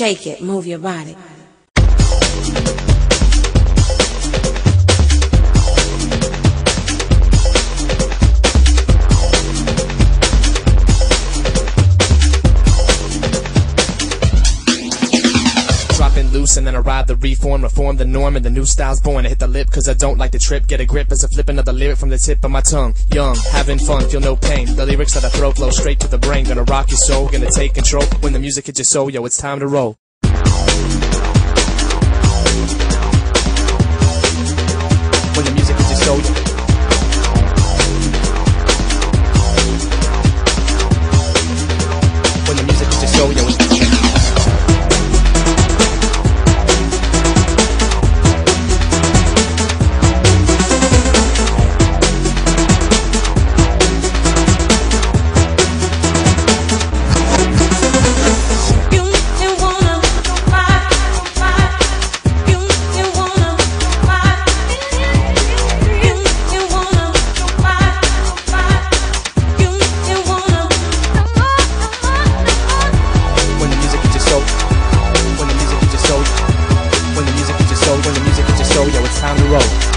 Shake it, move your body. loose and then I ride the reform, reform the norm and the new style's born. I hit the lip cause I don't like the trip, get a grip as a flipping of the lyric from the tip of my tongue. Young, having fun, feel no pain. The lyrics that I throw flow straight to the brain, gonna rock your soul, gonna take control. When the music hits your soul, yo, it's time to roll. When the music hits your soul, when the music hits your soul, yo, time to roll.